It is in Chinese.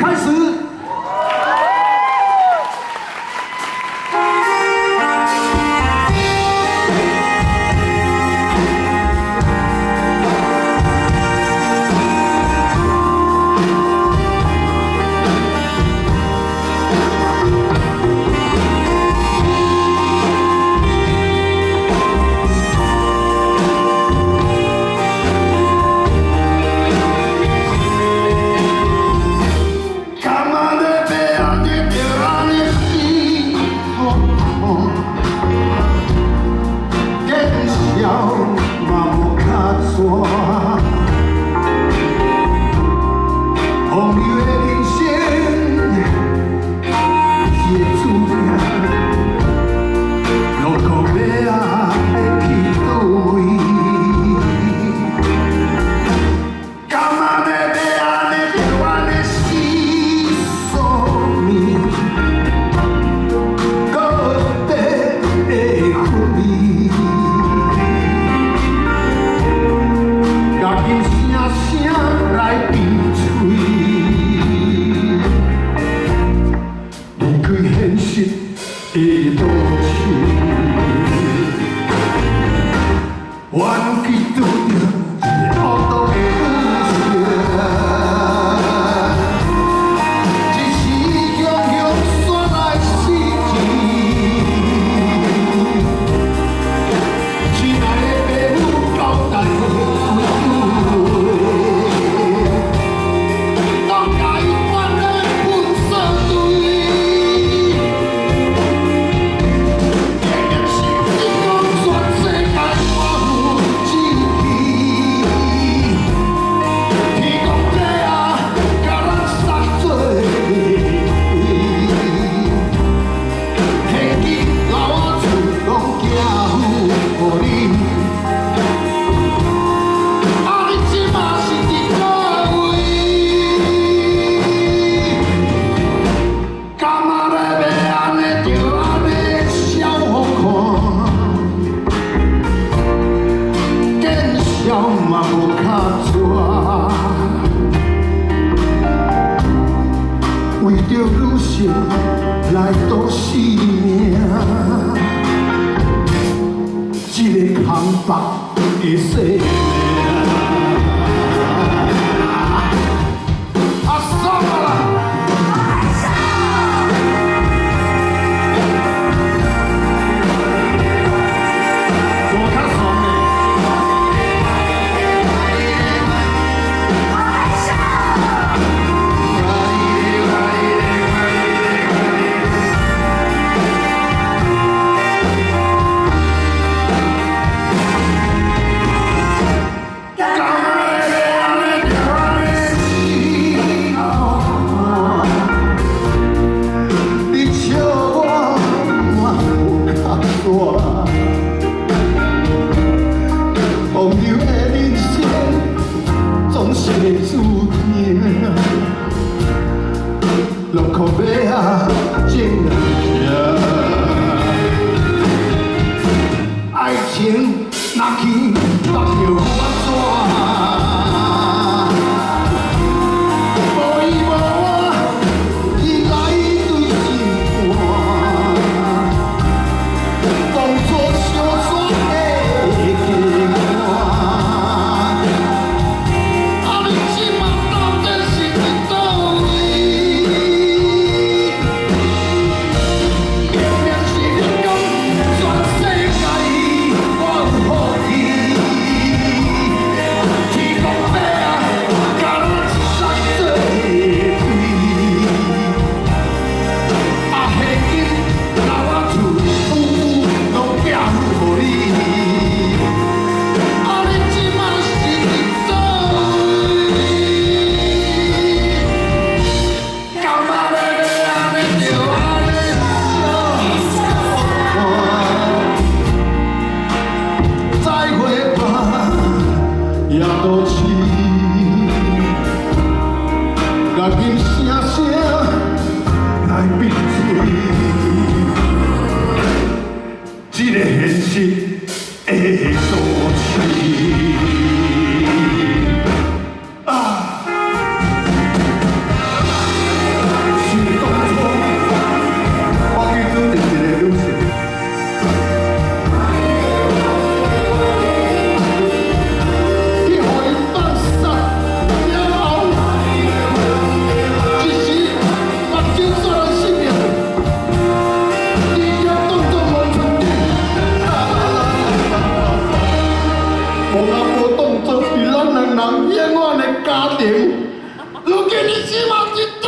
开始。Malquito. 来到生命，一个空白的世纪。风流的人生总是注定，落的。爱情哪去哪有？声声来闭嘴！这个现实。ガーデン受けにします